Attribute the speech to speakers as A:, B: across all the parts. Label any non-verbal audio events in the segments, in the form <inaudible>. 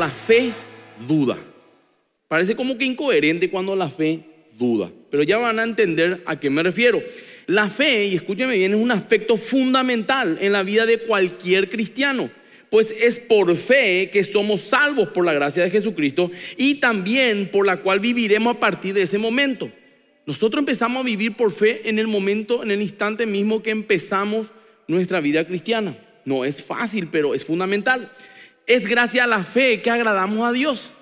A: la fe duda. Parece como que incoherente cuando la fe duda, pero ya van a entender a qué me refiero. La fe, y escúcheme bien, es un aspecto fundamental en la vida de cualquier cristiano, pues es por fe que somos salvos por la gracia de Jesucristo y también por la cual viviremos a partir de ese momento. Nosotros empezamos a vivir por fe en el momento, en el instante mismo que empezamos nuestra vida cristiana. No es fácil, pero es fundamental. Es gracias a la fe que agradamos a Dios.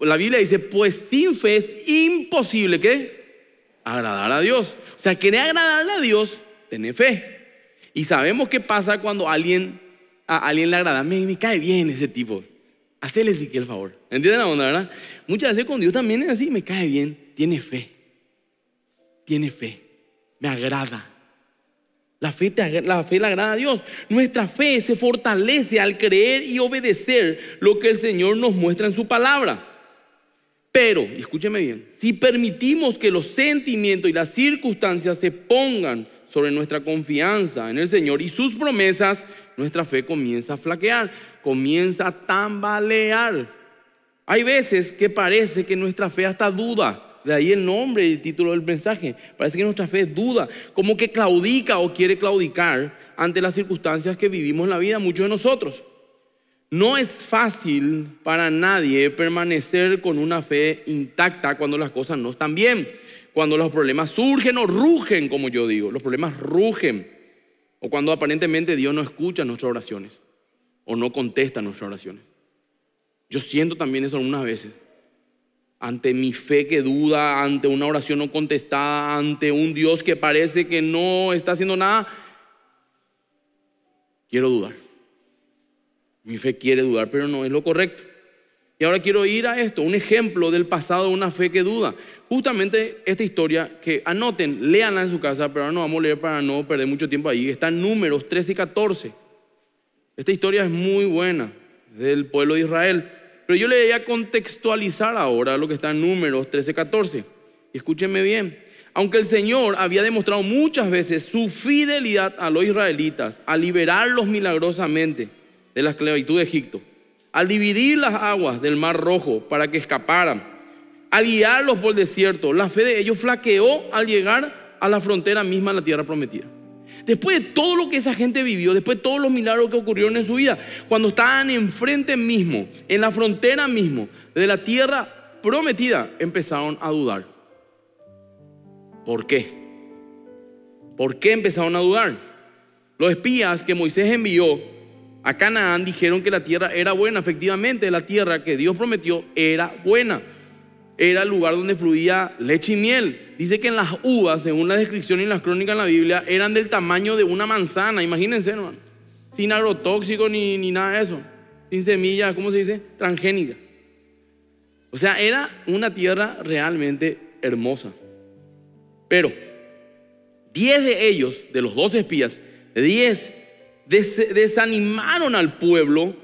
A: La Biblia dice, pues sin fe es imposible que agradar a Dios. O sea, querer agradarle a Dios, tener fe. Y sabemos qué pasa cuando alguien, a alguien le agrada. Me, me cae bien ese tipo. Hacele si el favor. ¿Entienden la onda, verdad? Muchas veces con Dios también es así, me cae bien, tiene fe. Tiene fe. Me agrada. La fe, la fe le agrada a Dios. Nuestra fe se fortalece al creer y obedecer lo que el Señor nos muestra en su palabra. Pero, escúcheme bien, si permitimos que los sentimientos y las circunstancias se pongan sobre nuestra confianza en el Señor y sus promesas, nuestra fe comienza a flaquear, comienza a tambalear. Hay veces que parece que nuestra fe hasta duda. De ahí el nombre y el título del mensaje. Parece que nuestra fe duda, como que claudica o quiere claudicar ante las circunstancias que vivimos en la vida, muchos de nosotros. No es fácil para nadie permanecer con una fe intacta cuando las cosas no están bien, cuando los problemas surgen o rugen, como yo digo, los problemas rugen, o cuando aparentemente Dios no escucha nuestras oraciones o no contesta nuestras oraciones. Yo siento también eso algunas veces, ante mi fe que duda, ante una oración no contestada, ante un Dios que parece que no está haciendo nada, quiero dudar. Mi fe quiere dudar, pero no es lo correcto. Y ahora quiero ir a esto, un ejemplo del pasado de una fe que duda. Justamente esta historia que anoten, léanla en su casa, pero ahora no vamos a leer para no perder mucho tiempo ahí. Está en números 13 y 14. Esta historia es muy buena, del pueblo de Israel. Pero yo le voy a contextualizar ahora lo que está en números 13 y 14. escúchenme bien. Aunque el Señor había demostrado muchas veces su fidelidad a los israelitas, a liberarlos milagrosamente, de la esclavitud de Egipto, al dividir las aguas del Mar Rojo para que escaparan, al guiarlos por el desierto, la fe de ellos flaqueó al llegar a la frontera misma de la tierra prometida. Después de todo lo que esa gente vivió, después de todos los milagros que ocurrieron en su vida, cuando estaban enfrente mismo, en la frontera mismo de la tierra prometida, empezaron a dudar. ¿Por qué? ¿Por qué empezaron a dudar? Los espías que Moisés envió a Canaán dijeron que la tierra era buena. Efectivamente, la tierra que Dios prometió era buena. Era el lugar donde fluía leche y miel. Dice que en las uvas, según la descripción y las crónicas en la Biblia, eran del tamaño de una manzana. Imagínense, hermano. Sin agrotóxico ni, ni nada de eso. Sin semillas, ¿cómo se dice? Transgénica. O sea, era una tierra realmente hermosa. Pero 10 de ellos, de los 12 espías, 10 desanimaron al pueblo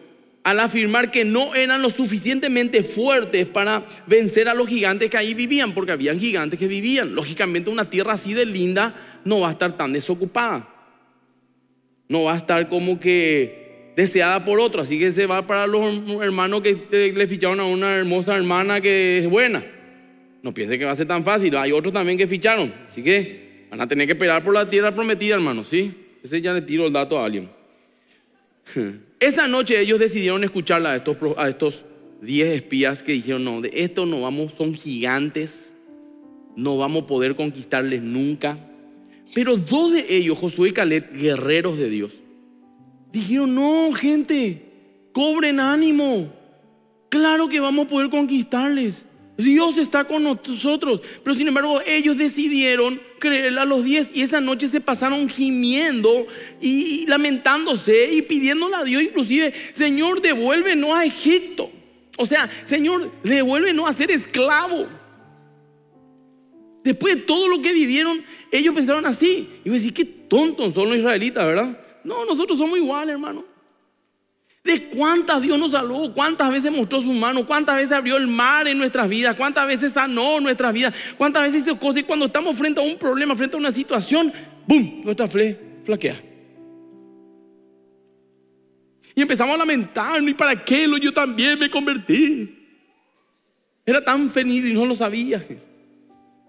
A: al afirmar que no eran lo suficientemente fuertes para vencer a los gigantes que ahí vivían, porque habían gigantes que vivían. Lógicamente una tierra así de linda no va a estar tan desocupada. No va a estar como que deseada por otro. Así que se va para los hermanos que le ficharon a una hermosa hermana que es buena. No piense que va a ser tan fácil. Hay otros también que ficharon. Así que van a tener que esperar por la tierra prometida, hermano. ¿sí? Ese ya le tiro el dato a alguien. Esa noche ellos decidieron escuchar a estos, a estos 10 espías que dijeron, no, de esto no vamos, son gigantes, no vamos a poder conquistarles nunca. Pero dos de ellos, Josué y Caleb, guerreros de Dios, dijeron, no, gente, cobren ánimo. Claro que vamos a poder conquistarles. Dios está con nosotros. Pero sin embargo, ellos decidieron creer a los diez y esa noche se pasaron gimiendo y lamentándose y pidiéndole a Dios, inclusive, Señor, devuélvenos a Egipto. O sea, Señor, devuélvenos a ser esclavo. Después de todo lo que vivieron, ellos pensaron así. Y voy a qué tontos son los israelitas, ¿verdad? No, nosotros somos iguales, hermano. De cuántas Dios nos salvó, cuántas veces mostró su mano, cuántas veces abrió el mar en nuestras vidas, cuántas veces sanó nuestras vidas, cuántas veces hizo cosas y cuando estamos frente a un problema, frente a una situación, ¡boom! Nuestra fe flaquea. Y empezamos a lamentarnos, ¿y para qué yo también me convertí? Era tan feliz y no lo sabía.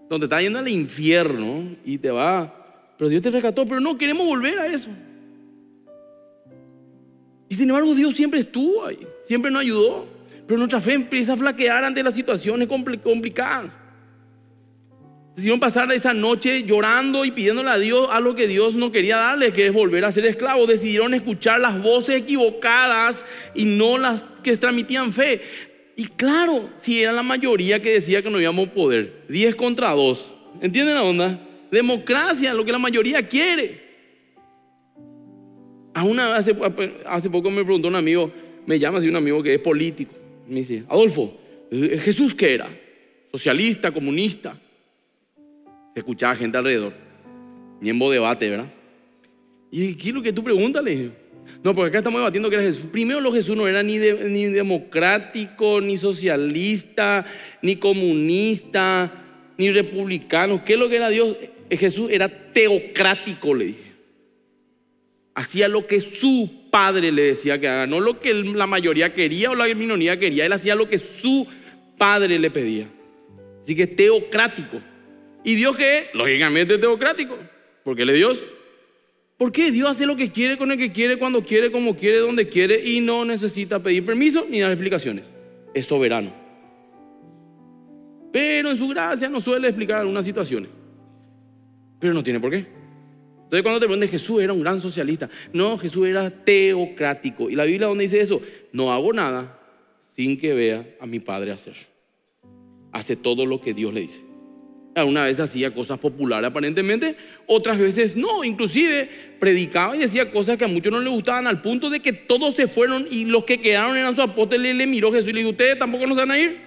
A: Donde está yendo al infierno y te va, pero Dios te rescató, pero no queremos volver a eso. Y sin embargo Dios siempre estuvo ahí, siempre nos ayudó, pero nuestra fe empieza a flaquear ante las situaciones complicadas. Decidieron pasar esa noche llorando y pidiéndole a Dios algo que Dios no quería darle, que es volver a ser esclavos. Decidieron escuchar las voces equivocadas y no las que transmitían fe. Y claro, si era la mayoría que decía que no íbamos a poder, 10 contra 2. ¿Entienden la onda? Democracia, lo que la mayoría quiere. Hace, poco me preguntó un amigo, me llama así un amigo que es político. Me dice, Adolfo, ¿Jesús qué era? ¿Socialista, comunista? Se escuchaba gente alrededor. Niembo debate, ¿verdad? ¿Y qué es lo que tú preguntas? No, porque acá estamos debatiendo que era Jesús. Primero, lo Jesús no era ni, ni democrático, ni socialista, ni comunista, ni republicano. ¿Qué es lo que era Dios? Eh, Jesús era teocrático, le dije. Hacía lo que su padre le decía que haga, no lo que la mayoría quería o la minoría quería. Él hacía lo que su padre le pedía. Así que teocrático. ¿Y Dios qué es? Lógicamente teocrático, porque Él es Dios. ¿Por qué? Dios hace lo que quiere con el que quiere, cuando quiere, como quiere, donde quiere y no necesita pedir permiso ni dar explicaciones. Es soberano. Pero en su gracia no suele explicar algunas situaciones. Pero no tiene por qué. Entonces cuando te preguntan Jesús era un gran socialista. No, Jesús era teocrático. Y la Biblia donde dice eso, no hago nada sin que vea a mi Padre hacer. Hace todo lo que Dios le dice. Alguna vez hacía cosas populares aparentemente, otras veces no, inclusive predicaba y decía cosas que a muchos no les gustaban al punto de que todos se fueron y los que quedaron eran sus apóstoles, le miró Jesús y le dijo, ustedes tampoco nos van a ir.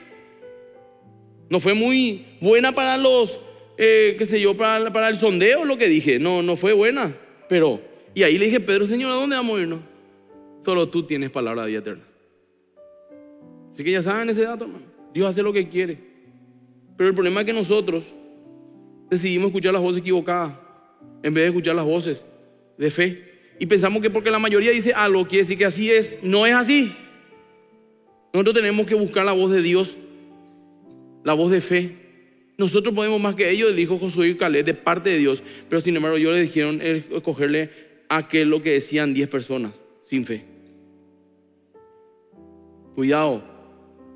A: No fue muy buena para los, eh, qué sé yo, para, el sondeo lo que dije, no, no fue buena, pero, y ahí le dije, Pedro, Señor, ¿a dónde vamos a irnos? Solo tú tienes palabra de vida eterna. Así que ya saben ese dato, hermano. Dios hace lo que quiere. Pero el problema es que nosotros decidimos escuchar las voces equivocadas en vez de escuchar las voces de fe. Y pensamos que porque la mayoría dice algo, quiere decir que así es. No es así. Nosotros tenemos que buscar la voz de Dios, la voz de fe. Nosotros podemos más que ellos, el hijo Josué y Caleb, de parte de Dios. Pero sin embargo, yo le dijeron escogerle a aquel lo que decían 10 personas, sin fe. Cuidado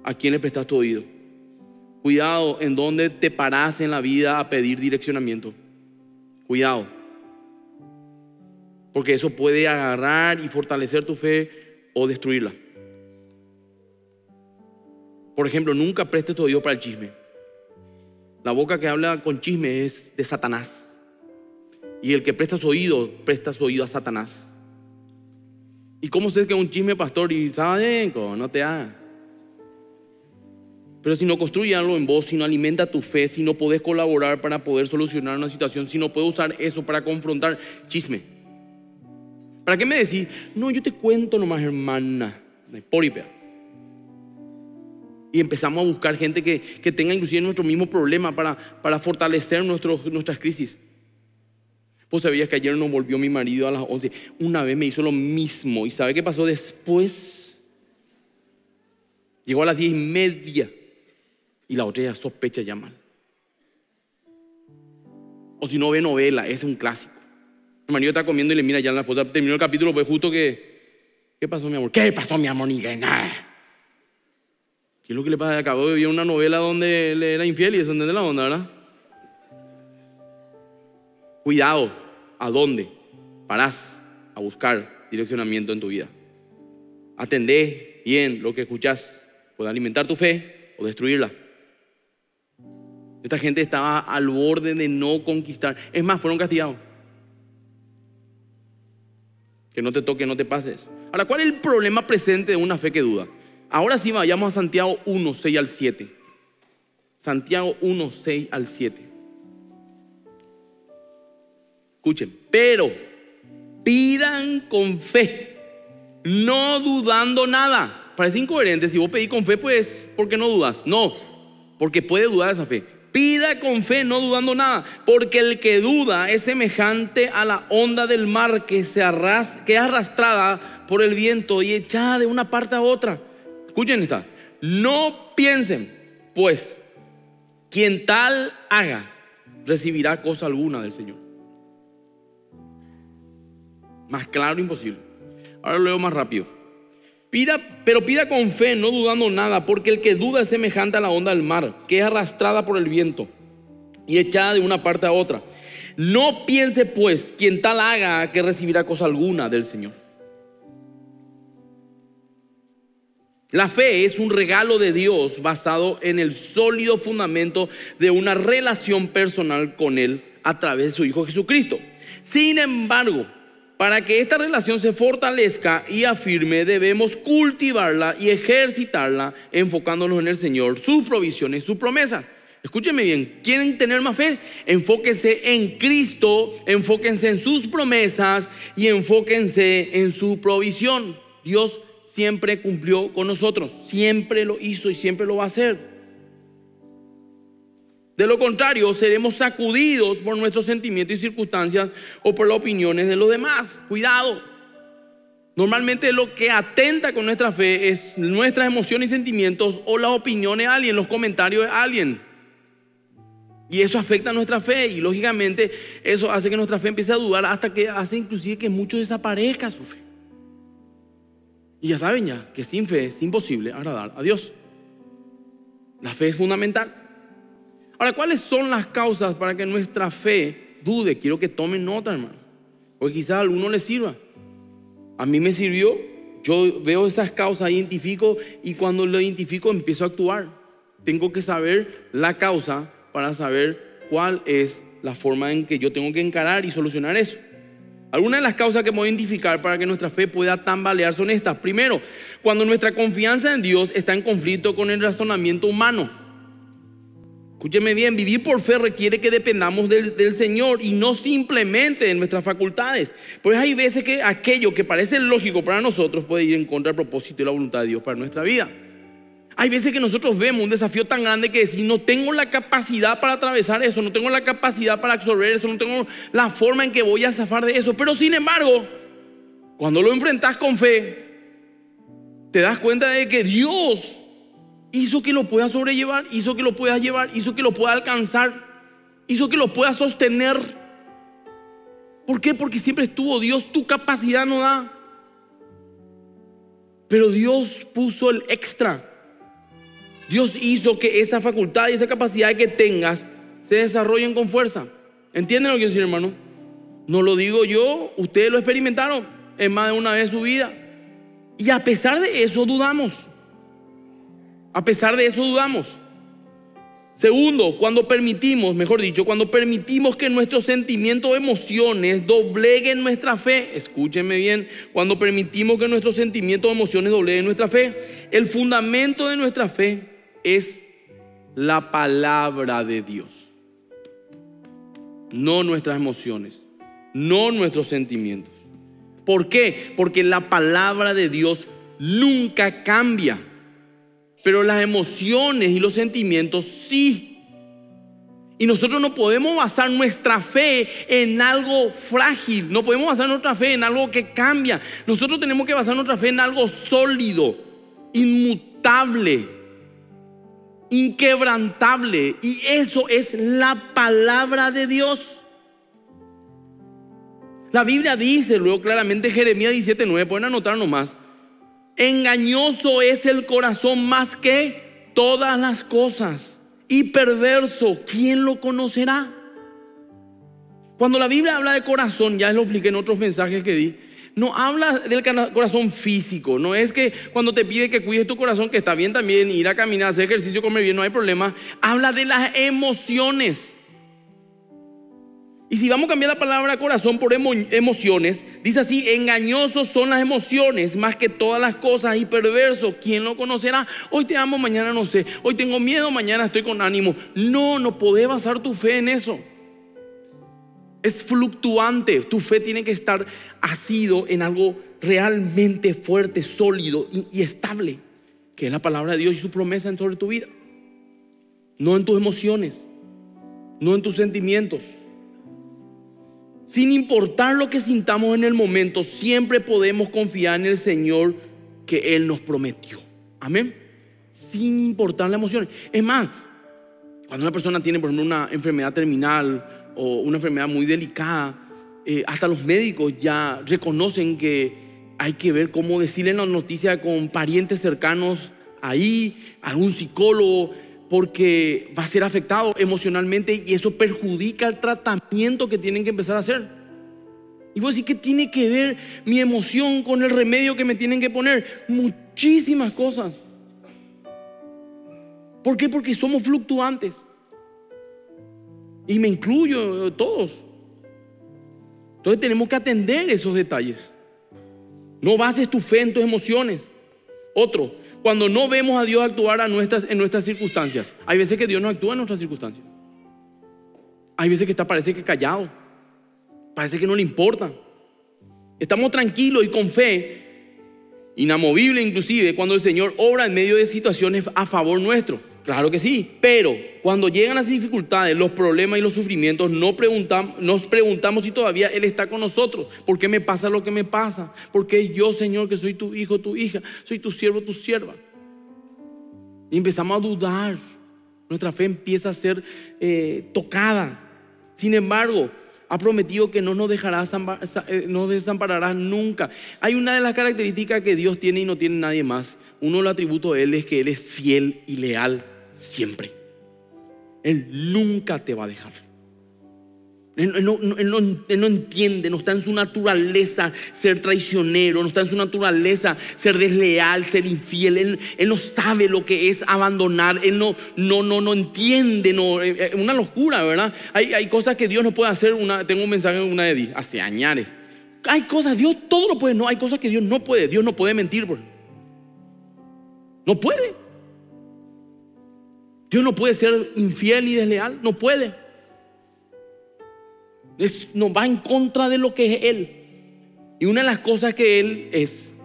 A: a quién le prestas tu oído. Cuidado en donde te paras en la vida a pedir direccionamiento. Cuidado. Porque eso puede agarrar y fortalecer tu fe o destruirla. Por ejemplo, nunca prestes tu oído para el chisme. La boca que habla con chisme es de Satanás. Y el que presta su oído, presta su oído a Satanás. ¿Y cómo sé que es un chisme, pastor? Y saben, no te hagas. Pero si no construye algo en vos, si no alimenta tu fe, si no podés colaborar para poder solucionar una situación, si no puedes usar eso para confrontar, chisme. ¿Para qué me decís? No, yo te cuento nomás, hermana. Poripea. Y empezamos a buscar gente que, tenga inclusive nuestro mismo problema para, para fortalecer nuestras crisis. Vos sabías que ayer nos volvió mi marido a las 11. Una vez me hizo lo mismo. ¿Y sabe qué pasó después? Llegó a las 10 y media y la otra ya sospecha ya mal. O si no ve novela, es un clásico. El marido está comiendo y le mira ya a la esposa. Terminó el capítulo, pues justo que. ¿Qué pasó, mi amor? ¿Qué pasó, mi amor? Ni que nada. ¿Qué es lo que le pasa? Acabó de ver una novela donde él era infiel y eso de la onda, ¿verdad? Cuidado, ¿a dónde? Parás a buscar direccionamiento en tu vida. Atendé bien lo que escuchás. Puede alimentar tu fe o destruirla. Esta gente estaba al borde de no conquistar. Es más, fueron castigados. Que no te toque, no te pases. Ahora, ¿cuál es el problema presente de una fe que duda? Ahora sí vayamos a Santiago 1, 6 al 7. Santiago 1, 6 al 7. Escuchen, pero pidan con fe, no dudando nada. Parece incoherente, si vos pedís con fe, pues, ¿por qué no dudas? No, porque puede dudar esa fe. Pida con fe, no dudando nada, porque el que duda es semejante a la onda del mar que, se que es arrastrada por el viento y echada de una parte a otra. Escuchen esta. No piensen, pues, quien tal haga, recibirá cosa alguna del Señor. Más claro, imposible. Ahora lo leo más rápido. Pida, pero pida con fe, no dudando nada, porque el que duda es semejante a la onda del mar, que es arrastrada por el viento y echada de una parte a otra. No piense pues quien tal haga que recibirá cosa alguna del Señor. La fe es un regalo de Dios basado en el sólido fundamento de una relación personal con Él a través de su Hijo Jesucristo. Sin embargo, para que esta relación se fortalezca y afirme, debemos cultivarla y ejercitarla enfocándonos en el Señor, sus provisiones, sus promesas. Escúcheme bien, ¿quieren tener más fe? Enfóquense en Cristo, enfóquense en sus promesas y enfóquense en su provisión. Dios siempre cumplió con nosotros, siempre lo hizo y siempre lo va a hacer. De lo contrario, seremos sacudidos por nuestros sentimientos y circunstancias o por las opiniones de los demás. Cuidado. Normalmente lo que atenta con nuestra fe es nuestras emociones y sentimientos o las opiniones de alguien, los comentarios de alguien. Y eso afecta a nuestra fe y lógicamente eso hace que nuestra fe empiece a dudar hasta que hace inclusive que mucho desaparezca su fe. Y ya saben ya que sin fe es imposible agradar a Dios. La fe es fundamental. Ahora, ¿cuáles son las causas para que nuestra fe dude? Quiero que tomen nota, hermano. Porque quizás a alguno le sirva. A mí me sirvió. Yo veo esas causas, identifico y cuando lo identifico empiezo a actuar. Tengo que saber la causa para saber cuál es la forma en que yo tengo que encarar y solucionar eso. Algunas de las causas que a identificar para que nuestra fe pueda tambalear son estas. Primero, cuando nuestra confianza en Dios está en conflicto con el razonamiento humano. Escúcheme bien, vivir por fe requiere que dependamos del, Señor y no simplemente de nuestras facultades. Pues hay veces que aquello que parece lógico para nosotros puede ir en contra del propósito y la voluntad de Dios para nuestra vida. Hay veces que nosotros vemos un desafío tan grande que si no tengo la capacidad para atravesar eso, no tengo la capacidad para absorber eso, no tengo la forma en que voy a zafar de eso. Pero sin embargo, cuando lo enfrentas con fe, te das cuenta de que Dios hizo que lo pueda sobrellevar, hizo que lo pueda llevar, hizo que lo pueda alcanzar, hizo que lo pueda sostener. ¿Por qué? Porque siempre estuvo Dios, tu capacidad no da. Pero Dios puso el extra. Dios hizo que esa facultad y esa capacidad que tengas se desarrollen con fuerza. ¿Entienden lo que quiero decir, hermano? No lo digo yo, ustedes lo experimentaron en más de una vez su vida. Y a pesar de eso dudamos. A pesar de eso dudamos. Segundo, cuando permitimos, mejor dicho, cuando permitimos que nuestros sentimientos o emociones dobleguen nuestra fe, escúchenme bien, cuando permitimos que nuestros sentimientos o emociones dobleguen nuestra fe, el fundamento de nuestra fe es la palabra de Dios, no nuestras emociones, no nuestros sentimientos. ¿Por qué? Porque la palabra de Dios nunca cambia. Pero las emociones y los sentimientos sí. Y nosotros no podemos basar nuestra fe en algo frágil, no podemos basar nuestra fe en algo que cambia. Nosotros tenemos que basar nuestra fe en algo sólido, inmutable, inquebrantable. Y eso es la palabra de Dios. La Biblia dice luego claramente Jeremías 17:9, pueden anotar nomás. Engañoso es el corazón más que todas las cosas. Y perverso, ¿quién lo conocerá? Cuando la Biblia habla de corazón, ya lo expliqué en otros mensajes que di, no habla del corazón físico, no es que cuando te pide que cuides tu corazón, que está bien también, ir a caminar, hacer ejercicio, comer bien, no hay problema. Habla de las emociones. Y si vamos a cambiar la palabra corazón por emociones, dice así, engañosos son las emociones más que todas las cosas y perverso, ¿quién lo conocerá? Hoy te amo, mañana no sé, hoy tengo miedo, mañana estoy con ánimo. No, no podés basar tu fe en eso. Es fluctuante, tu fe tiene que estar asido en algo realmente fuerte, sólido y, estable, que es la palabra de Dios y su promesa en toda tu vida. No en tus emociones, no en tus sentimientos Sin importar lo que sintamos en el momento, siempre podemos confiar en el Señor que Él nos prometió. Amén. Sin importar las emociones. Es más, cuando una persona tiene, por ejemplo, una enfermedad terminal o una enfermedad muy delicada, eh, hasta los médicos ya reconocen que hay que ver cómo decirle la noticia con parientes cercanos ahí, algún psicólogo, porque va a ser afectado emocionalmente y eso perjudica el tratamiento que tienen que empezar a hacer. Y vos decís, ¿qué tiene que ver mi emoción con el remedio que me tienen que poner? Muchísimas cosas. ¿Por qué? Porque somos fluctuantes. Y me incluyo todos. Entonces tenemos que atender esos detalles. No bases tu fe en tus emociones. Otro, cuando no vemos a Dios actuar en nuestras circunstancias. Hay veces que Dios no actúa en nuestras circunstancias. Hay veces que está, parece que callado. Parece que no le importa. Estamos tranquilos y con fe, inamovible inclusive, cuando el Señor obra en medio de situaciones a favor nuestro. Claro que sí, pero cuando llegan las dificultades, los problemas y los sufrimientos, no preguntamos, nos preguntamos si todavía Él está con nosotros. ¿Por qué me pasa lo que me pasa? Porque yo, Señor, que soy tu hijo, tu hija, soy tu siervo, tu sierva. Y empezamos a dudar. Nuestra fe empieza a ser eh, tocada. Sin embargo, ha prometido que no nos dejará, eh, no desamparará nunca. Hay una de las características que Dios tiene y no tiene nadie más. Uno de los atributos de Él es que Él es fiel y leal siempre. Él nunca te va a dejar. Él, no, entiende, no está en su naturaleza ser traicionero, no está en su naturaleza ser desleal, ser infiel. Él, no sabe lo que es abandonar, él no, no, no, no entiende, no, es eh, eh, una locura, ¿verdad? Hay, hay cosas que Dios no puede hacer. Una, tengo un mensaje en una de hace años. Hay cosas, Dios todo lo puede, no, hay cosas que Dios no puede. Dios no puede mentir, no puede. Dios no puede ser infiel y desleal, no puede. no va en contra de lo que es Él. Y una de las cosas que Él es,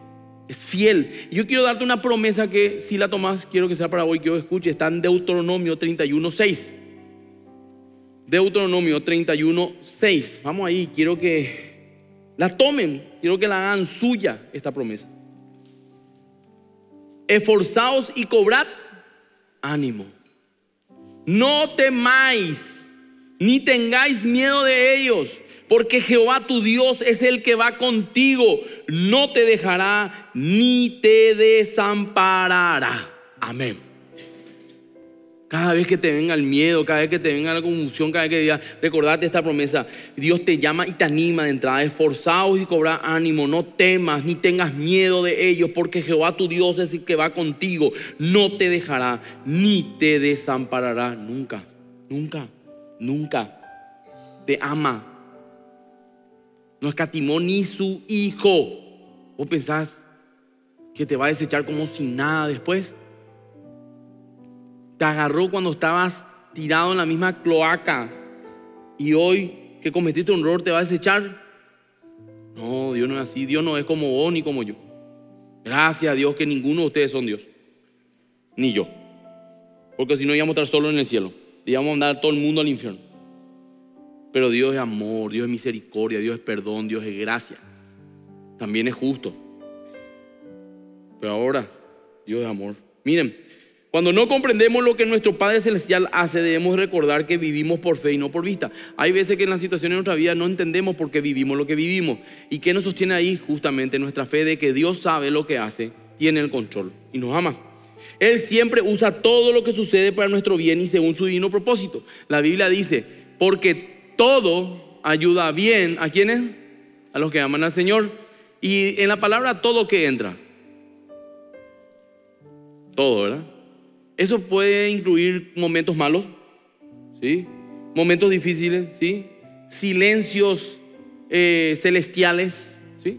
A: es fiel. Yo quiero darte una promesa que si la tomas, quiero que sea para hoy, que yo escuche. Está en Deuteronomio 31.6. Deuteronomio 31.6. Vamos ahí, quiero que la tomen, quiero que la hagan suya esta promesa. Esforzaos y cobrad ánimo. No temáis, ni tengáis miedo de ellos, porque Jehová tu Dios es el que va contigo, no te dejará ni te desamparará. Amén. Cada vez que te venga el miedo, cada vez que te venga la confusión, cada vez que digas, recordate esta promesa. Dios te llama y te anima de entrada. Esforzaos y cobra ánimo. No temas ni tengas miedo de ellos, porque Jehová tu Dios es el que va contigo. No te dejará ni te desamparará. Nunca, nunca, nunca. Te ama. No escatimó ni su hijo. ¿Vos pensás que te va a desechar como sin nada después? Te agarró cuando estabas tirado en la misma cloaca y hoy que cometiste un error te va a desechar. No, Dios no es así. Dios no es como vos ni como yo. Gracias a Dios que ninguno de ustedes son Dios. Ni yo. Porque si no íbamos a estar solo en el cielo. Íbamos a mandar a todo el mundo al infierno. Pero Dios es amor, Dios es misericordia, Dios es perdón, Dios es gracia. También es justo. Pero ahora, Dios es amor. Miren, cuando no comprendemos lo que nuestro Padre Celestial hace, debemos recordar que vivimos por fe y no por vista. Hay veces que en las situaciones de nuestra vida no entendemos por qué vivimos lo que vivimos. ¿Y qué nos sostiene ahí? Justamente nuestra fe de que Dios sabe lo que hace, tiene el control y nos ama. Él siempre usa todo lo que sucede para nuestro bien y según su divino propósito. La Biblia dice, porque todo ayuda bien a quienes? A los que aman al Señor. Y en la palabra todo que entra. Todo, ¿verdad? Eso puede incluir momentos malos, ¿sí? Momentos difíciles, ¿sí? Silencios eh, celestiales, ¿sí?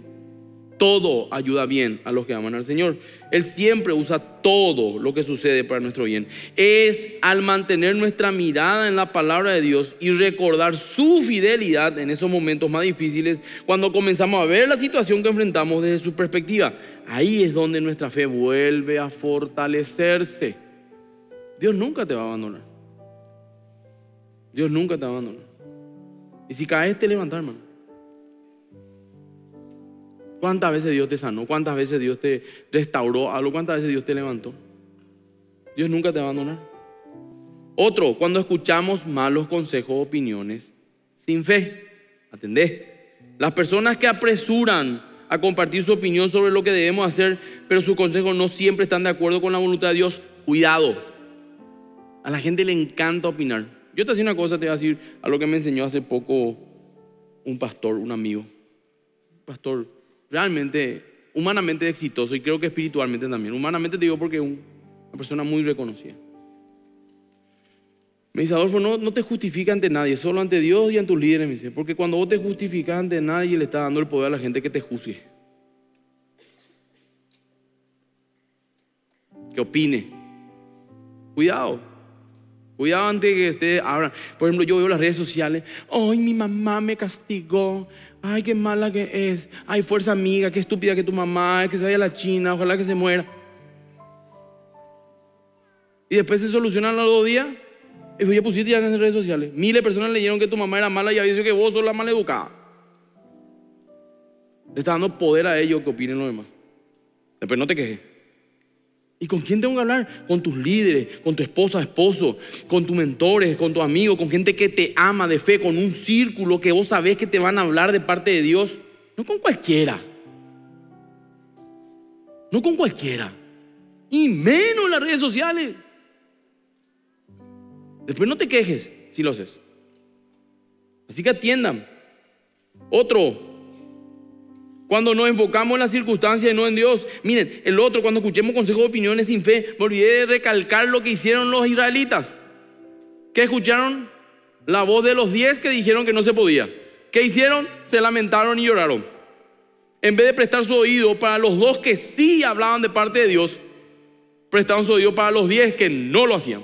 A: Todo ayuda bien a los que aman al Señor. Él siempre usa todo lo que sucede para nuestro bien. Es al mantener nuestra mirada en la palabra de Dios y recordar su fidelidad en esos momentos más difíciles, cuando comenzamos a ver la situación que enfrentamos desde su perspectiva. Ahí es donde nuestra fe vuelve a fortalecerse. Dios nunca te va a abandonar. Dios nunca te va a abandonar. Y si caes, te levantar, hermano. ¿Cuántas veces Dios te sanó? ¿Cuántas veces Dios te restauró algo? ¿Cuántas veces Dios te levantó? Dios nunca te va a abandonar. Otro, cuando escuchamos malos consejos o opiniones sin fe. Atendé. Las personas que apresuran a compartir su opinión sobre lo que debemos hacer, pero sus consejos no siempre están de acuerdo con la voluntad de Dios, cuidado. A la gente le encanta opinar. Yo te voy una cosa, te voy a decir a lo que me enseñó hace poco un pastor, un amigo. Pastor realmente, humanamente exitoso y creo que espiritualmente también. Humanamente te digo porque es una persona muy reconocida. Me dice, Adolfo, no, no te justifica ante nadie, solo ante Dios y ante tus líderes. Me dice, porque cuando vos te justificas ante nadie, le estás dando el poder a la gente que te juzgue. Que opine. Cuidado. Cuidado antes que esté ahora. Por ejemplo, yo veo las redes sociales. Ay, mi mamá me castigó. Ay, qué mala que es. Ay, fuerza amiga, qué estúpida que tu mamá, que se vaya a la China, ojalá que se muera. Y después se solucionan los dos días. Y ya pusiste ya en las redes sociales. Miles de personas leyeron que tu mamá era mala y había dicho que vos sos la mal educada. Le está dando poder a ellos que opinen los demás. Después no te quejes. ¿Y con quién tengo que hablar? Con tus líderes, con tu esposa, esposo, con tus mentores, con tus amigos, con gente que te ama de fe, con un círculo que vos sabés que te van a hablar de parte de Dios. No con cualquiera. No con cualquiera. Y menos en las redes sociales. Después no te quejes si lo haces. Así que atiendan. Otro, cuando nos enfocamos en las circunstancias y no en Dios. Miren, el otro, cuando escuchemos consejos de opiniones sin fe, me olvidé de recalcar lo que hicieron los israelitas. ¿Qué escucharon? La voz de los diez que dijeron que no se podía. ¿Qué hicieron? Se lamentaron y lloraron. En vez de prestar su oído para los dos que sí hablaban de parte de Dios, prestaron su oído para los diez que no lo hacían.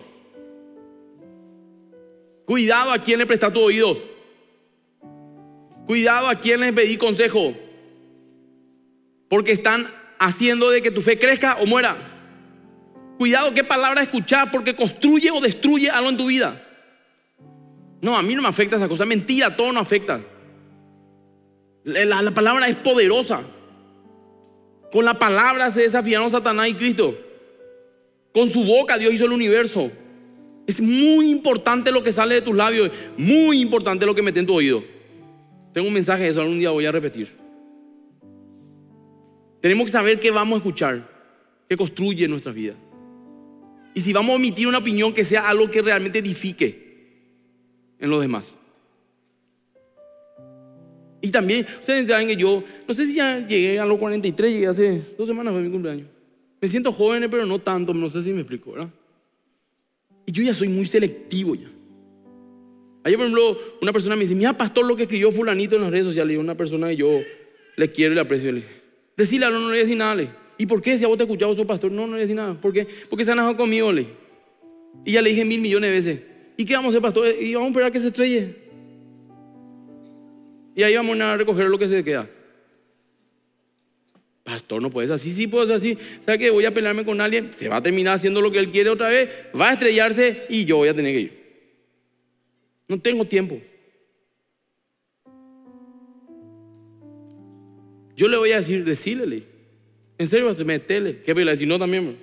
A: Cuidado a quien le presta tu oído. Cuidado a quien le pedí consejo. Porque están haciendo de que tu fe crezca o muera. Cuidado qué palabra escuchar porque construye o destruye algo en tu vida. No, a mí no me afecta esa cosa. Mentira, todo no afecta. La, la palabra es poderosa. Con la palabra se desafiaron Satanás y Cristo. Con su boca Dios hizo el universo. Es muy importante lo que sale de tus labios, muy importante lo que mete en tu oído. Tengo un mensaje de eso, algún día voy a repetir. Tenemos que saber qué vamos a escuchar, qué construye nuestra vida. Y si vamos a emitir una opinión que sea algo que realmente edifique en los demás. Y también, ustedes saben que yo, no sé si ya llegué a los 43, llegué hace dos semanas, fue mi cumpleaños. Me siento joven, pero no tanto, no sé si me explico, ¿verdad? Y yo ya soy muy selectivo ya. Ayer, por ejemplo, una persona me dice, mira, pastor, lo que escribió fulanito en las redes sociales. Y una persona que yo le quiero y le aprecio. Le Decirle, no, no le decir nada. ¿Y por qué? Si a vos te escuchaba su pastor, no, no le decís nada. ¿Por qué? Porque se enojado conmigo. Le. Y ya le dije mil millones de veces. ¿Y qué vamos a hacer, pastor? Y vamos a esperar a que se estrelle. Y ahí vamos a recoger lo que se queda. Pastor, no puedes así, sí puedo así. ¿Sabes que Voy a pelearme con alguien, se va a terminar haciendo lo que él quiere otra vez, va a estrellarse y yo voy a tener que ir. No tengo tiempo. Yo le voy a decir, decílele. En serio, metele. ¿Qué voy a decir? No también.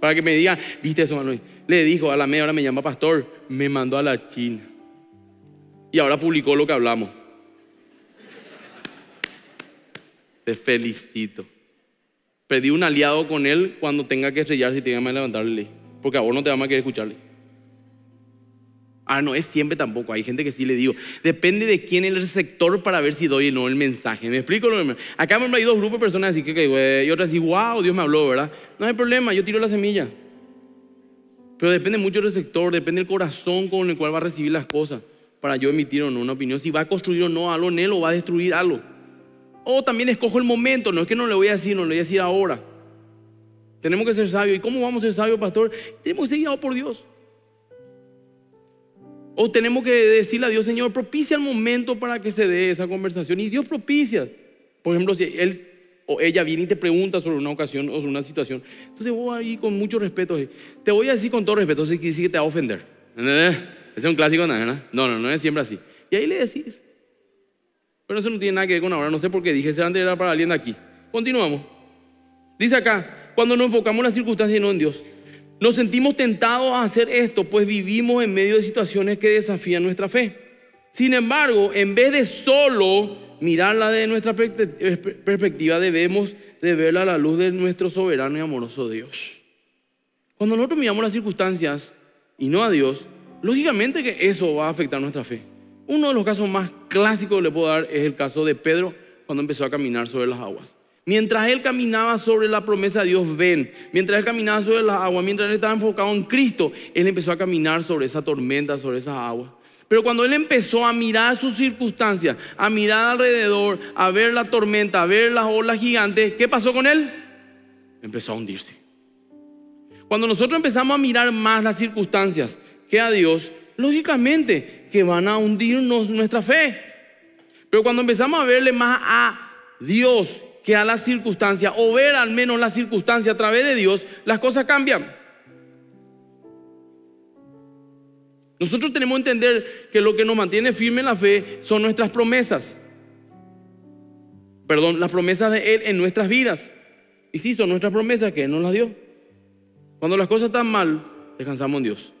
A: Para que me diga, viste eso, Manuel. Le dijo, a la media hora me llama pastor, me mandó a la China. Y ahora publicó lo que hablamos. Te felicito. Pedí un aliado con él cuando tenga que estrellarse y tenga que levantarle. Porque a vos no te vamos a querer escucharle. Ah, no es siempre tampoco. Hay gente que sí le digo. Depende de quién es el sector para ver si doy o no el mensaje. ¿Me explico? Acá hay dos grupos de personas así que, que y otras así, wow, Dios me habló, ¿verdad? No hay problema, yo tiro la semilla. Pero depende mucho del sector, depende del corazón con el cual va a recibir las cosas para yo emitir o no una opinión. Si va a construir o no algo en él o va a destruir algo. O también escojo el momento, no es que no le voy a decir, no le voy a decir ahora. Tenemos que ser sabios. ¿Y cómo vamos a ser sabios, pastor? Tenemos que ser guiados por Dios. O tenemos que decirle a Dios, Señor, propicia el momento para que se dé esa conversación. Y Dios propicia. Por ejemplo, si él o ella viene y te pregunta sobre una ocasión o sobre una situación, entonces vos ahí con mucho respeto, te voy a decir con todo respeto, si que te va a ofender. Ese es un clásico, ¿no? No, no, no es siempre así. Y ahí le decís. Pero eso no tiene nada que ver con ahora. No sé por qué dije, ese antes era para alguien de aquí. Continuamos. Dice acá, cuando nos enfocamos en las circunstancias y no en Dios. Nos sentimos tentados a hacer esto, pues vivimos en medio de situaciones que desafían nuestra fe. Sin embargo, en vez de solo mirarla de nuestra perspectiva, debemos de verla a la luz de nuestro soberano y amoroso Dios. Cuando nosotros miramos las circunstancias y no a Dios, lógicamente que eso va a afectar nuestra fe. Uno de los casos más clásicos que le puedo dar es el caso de Pedro cuando empezó a caminar sobre las aguas. Mientras él caminaba sobre la promesa de Dios, ven, mientras él caminaba sobre las aguas, mientras él estaba enfocado en Cristo, él empezó a caminar sobre esa tormenta, sobre esas aguas. Pero cuando él empezó a mirar sus circunstancias, a mirar alrededor, a ver la tormenta, a ver las olas gigantes, ¿qué pasó con él? Empezó a hundirse. Cuando nosotros empezamos a mirar más las circunstancias que a Dios, lógicamente que van a hundirnos nuestra fe. Pero cuando empezamos a verle más a Dios que a las circunstancias, o ver al menos las circunstancias a través de Dios, las cosas cambian. Nosotros tenemos que entender que lo que nos mantiene firme en la fe son nuestras promesas. Perdón, las promesas de Él en nuestras vidas. Y sí, son nuestras promesas que Él nos las dio. Cuando las cosas están mal, descansamos en Dios.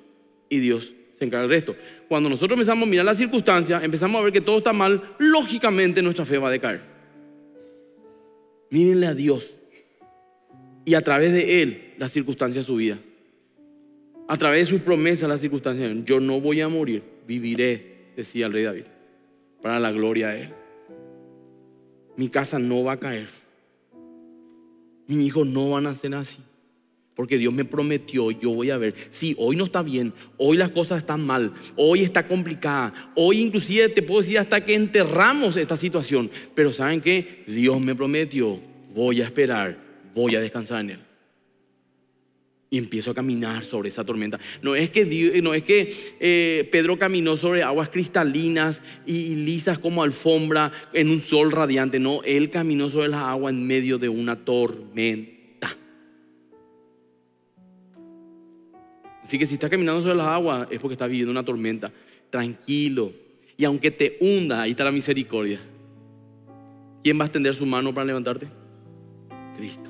A: Y Dios se encarga del resto. Cuando nosotros empezamos a mirar las circunstancias, empezamos a ver que todo está mal, lógicamente nuestra fe va a decaer. Mírenle a Dios. Y a través de Él, las circunstancias de su vida a través de sus promesas, las circunstancias. Yo no voy a morir, viviré, decía el rey David, para la gloria de Él. Mi casa no va a caer. Mis hijos no van a ser así. Porque Dios me prometió, yo voy a ver. Sí, hoy no está bien, hoy las cosas están mal, hoy está complicada, hoy inclusive te puedo decir hasta que enterramos esta situación. Pero ¿saben qué? Dios me prometió, voy a esperar, voy a descansar en Él y empiezo a caminar sobre esa tormenta. No es que, no es que eh, Pedro caminó sobre aguas cristalinas y, lisas como alfombra en un sol radiante. No, él caminó sobre las aguas en medio de una tormenta. Así que si estás caminando sobre las aguas es porque estás viviendo una tormenta. Tranquilo. Y aunque te hunda, ahí está la misericordia. ¿Quién va a extender su mano para levantarte? Cristo.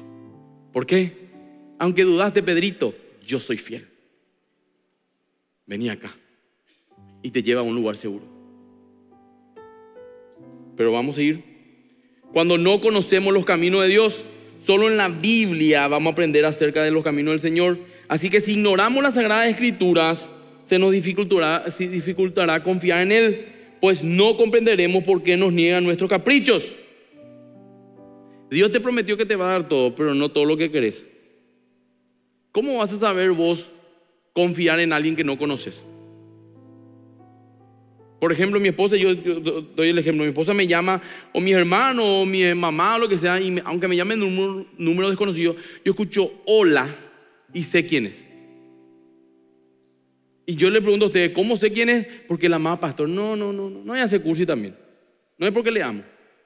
A: ¿Por qué? Aunque dudaste, Pedrito, yo soy fiel. Vení acá y te lleva a un lugar seguro. Pero vamos a ir. Cuando no conocemos los caminos de Dios, solo en la Biblia vamos a aprender acerca de los caminos del Señor. Así que si ignoramos las Sagradas Escrituras, se nos dificultará, se dificultará confiar en Él, pues no comprenderemos por qué nos niegan nuestros caprichos. Dios te prometió que te va a dar todo, pero no todo lo que querés. ¿Cómo vas a saber vos confiar en alguien que no conoces? Por ejemplo, mi esposa, yo, doy el ejemplo, mi esposa me llama, o mi hermano, o mi mamá, o lo que sea, y aunque me llamen número, número desconocido, yo escucho hola y sé quién es. Y yo le pregunto a ustedes, ¿cómo sé quién es? Porque la mamá pastor, no, no, no, no, no hace cursi también. No es porque le amo.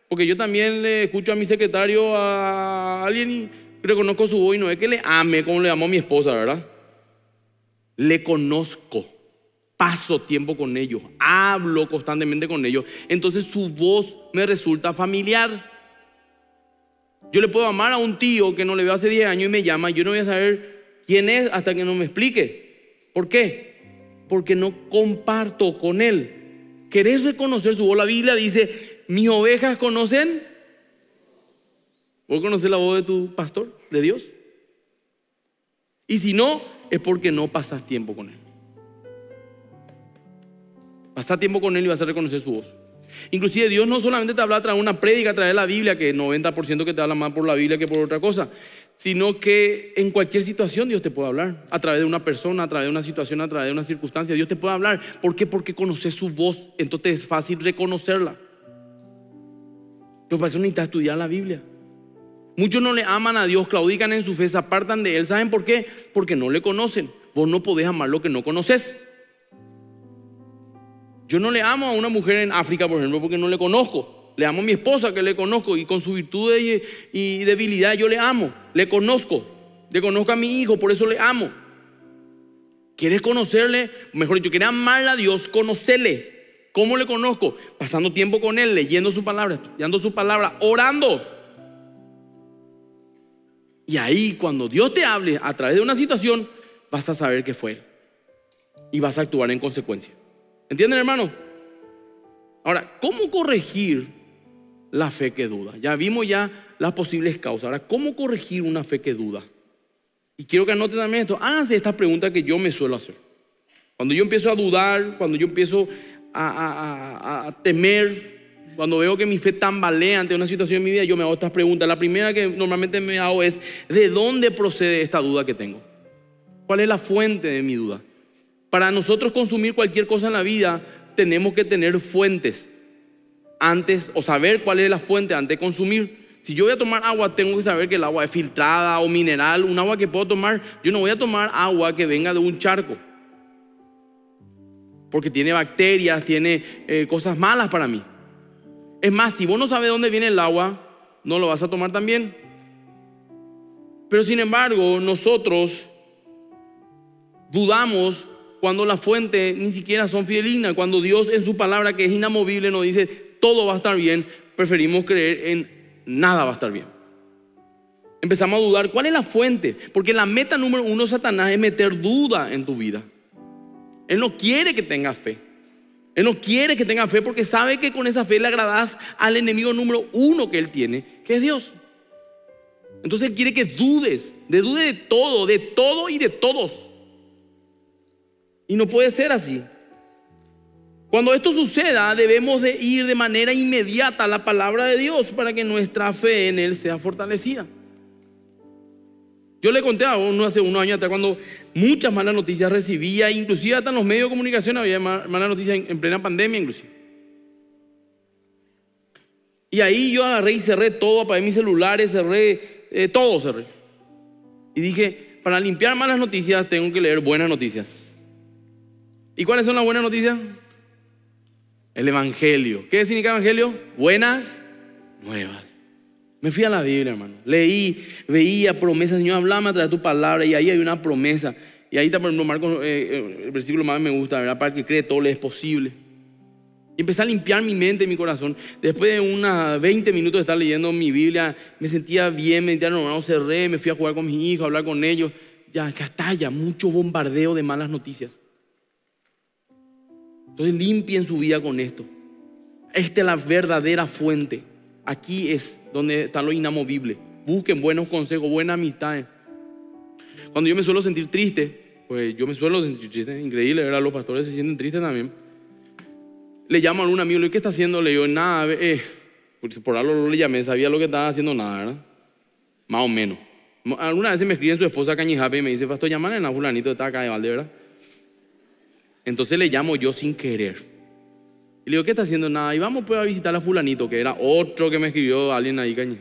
A: Porque yo también le escucho a mi secretario a alguien y reconozco su voz y no es que le ame como le amo a mi esposa, ¿verdad? Le conozco, paso tiempo con ellos, hablo constantemente con ellos. Entonces su voz me resulta familiar. Yo le puedo amar a un tío que no le veo hace 10 años y me llama, yo no voy a saber quién es hasta que no me explique. ¿Por qué? Porque no comparto con él. ¿Querés reconocer su voz? La Biblia dice, mis ovejas conocen ¿Vos conoces la voz de tu pastor, de Dios? Y si no, es porque no pasas tiempo con Él. Pasar tiempo con Él y vas a reconocer su voz. Inclusive Dios no solamente te habla a través de una prédica, a través de la Biblia, que 90% que te habla más por la Biblia que por otra cosa, sino que en cualquier situación Dios te puede hablar. A través de una persona, a través de una situación, a través de una circunstancia, Dios te puede hablar. ¿Por qué? Porque conoces su voz, entonces es fácil reconocerla. Pero para eso necesitas estudiar la Biblia. Muchos no le aman a Dios, claudican en su fe, se apartan de Él. ¿Saben por qué? Porque no le conocen. Vos no podés amar lo que no conoces. Yo no le amo a una mujer en África, por ejemplo, porque no le conozco. Le amo a mi esposa que le conozco y con su virtud y, debilidad yo le amo. Le conozco. Le conozco a mi hijo, por eso le amo. ¿Quieres conocerle? Mejor dicho, ¿quieres amarle a Dios? Conocerle. ¿Cómo le conozco? Pasando tiempo con Él, leyendo su palabra, estudiando su palabra, orando. Y ahí cuando Dios te hable a través de una situación, vas a saber que fue Él. Y vas a actuar en consecuencia. ¿Entienden, hermano? Ahora, ¿cómo corregir la fe que duda? Ya vimos ya las posibles causas. Ahora, ¿cómo corregir una fe que duda? Y quiero que anoten también esto. Háganse estas preguntas que yo me suelo hacer. Cuando yo empiezo a dudar, cuando yo empiezo a, temer, cuando veo que mi fe tambalea ante una situación en mi vida, yo me hago estas preguntas. La primera que normalmente me hago es, ¿de dónde procede esta duda que tengo? ¿Cuál es la fuente de mi duda? Para nosotros consumir cualquier cosa en la vida, tenemos que tener fuentes antes, o saber cuál es la fuente antes de consumir. Si yo voy a tomar agua, tengo que saber que el agua es filtrada o mineral, un agua que puedo tomar. Yo no voy a tomar agua que venga de un charco porque tiene bacterias, tiene eh, cosas malas para mí. Es más, si vos no sabes dónde viene el agua, no lo vas a tomar también. Pero sin embargo, nosotros dudamos cuando la fuente ni siquiera son fidelignas, cuando Dios en su palabra que es inamovible nos dice todo va a estar bien, preferimos creer en nada va a estar bien. Empezamos a dudar, ¿cuál es la fuente? Porque la meta número uno de Satanás es meter duda en tu vida. Él no quiere que tengas fe. Él no quiere que tengas fe porque sabe que con esa fe le agradas al enemigo número uno que él tiene, que es Dios. Entonces él quiere que dudes, de dude de todo, de todo y de todos. Y no puede ser así. Cuando esto suceda, debemos de ir de manera inmediata a la palabra de Dios para que nuestra fe en Él sea fortalecida. Yo le conté a uno hace unos años atrás cuando muchas malas noticias recibía, inclusive hasta en los medios de comunicación había malas noticias en, plena pandemia inclusive. Y ahí yo agarré y cerré todo, apagué mis celulares, cerré, eh, todo cerré. Y dije, para limpiar malas noticias tengo que leer buenas noticias. ¿Y cuáles son las buenas noticias? El Evangelio. ¿Qué significa Evangelio? Buenas nuevas. Me fui a la Biblia, hermano. Leí, veía promesas. Señor, hablame a través de tu palabra. Y ahí hay una promesa. Y ahí está, por ejemplo, Marcos, eh, eh, el versículo más me gusta, ¿verdad? Para que cree todo le es posible. Y empecé a limpiar mi mente y mi corazón. Después de unos 20 minutos de estar leyendo mi Biblia, me sentía bien, me sentía normal, cerré, me fui a jugar con mis hijos, a hablar con ellos. Ya, ya está, ya mucho bombardeo de malas noticias. Entonces limpien su vida con esto. Esta es la verdadera fuente. Aquí es donde está lo inamovible. Busquen buenos consejos, buenas amistades. Cuando yo me suelo sentir triste, pues yo me suelo sentir triste, increíble, ¿verdad? Los pastores se sienten tristes también. Le llamo a un amigo, le digo, ¿qué está haciendo? Le digo, nada, eh, por algo le llamé, sabía lo que estaba haciendo, nada, ¿verdad? Más o menos. Alguna vez me escribe su esposa Cañijape y me dice, pastor, llamar a fulanito, está acá de Valde, ¿verdad? Entonces le llamo yo sin querer. Y le digo, ¿qué está haciendo? Nada. Y vamos pues a visitar a fulanito, que era otro que me escribió alguien ahí, caña.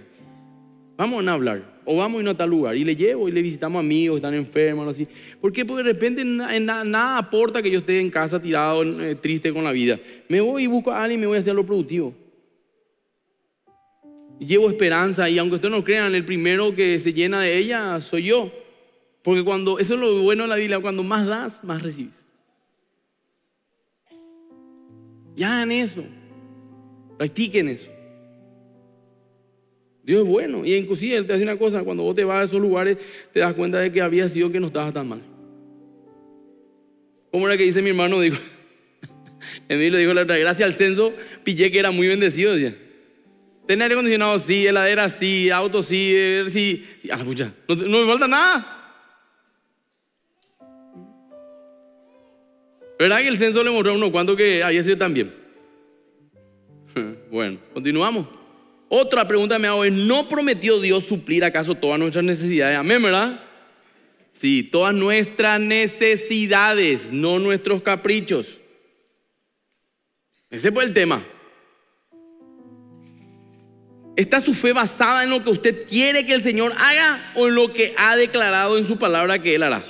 A: Vamos a hablar. O vamos a ir a tal lugar. Y le llevo y le visitamos amigos, están enfermos, así. ¿Por qué? Porque de repente nada, aporta que yo esté en casa tirado, eh, triste con la vida. Me voy y busco a alguien y me voy a hacer lo productivo. llevo esperanza y aunque ustedes no crean, el primero que se llena de ella soy yo. Porque cuando, eso es lo bueno de la Biblia, cuando más das, más recibes. Y hagan eso. Practiquen eso. Dios es bueno. Y inclusive Él te hace una cosa, cuando vos te vas a esos lugares, te das cuenta de que había sido que no estabas tan mal. ¿Cómo era que dice mi hermano? Digo, <laughs> Emilio dijo la otra, gracias al censo, pillé que era muy bendecido. Decía. Tener aire acondicionado, sí, heladera, sí, auto, sí, eh, sí. sí. Ah, pucha, no, no me falta nada. ¿Verdad que el censo le mostró a uno cuánto que había sido también? <laughs> Bueno, continuamos. Otra pregunta me hago es, ¿no prometió Dios suplir acaso todas nuestras necesidades? Amén, ¿verdad? Sí, todas nuestras necesidades, no nuestros caprichos. Ese fue el tema. ¿Está su fe basada en lo que usted quiere que el Señor haga o en lo que ha declarado en su palabra que Él hará?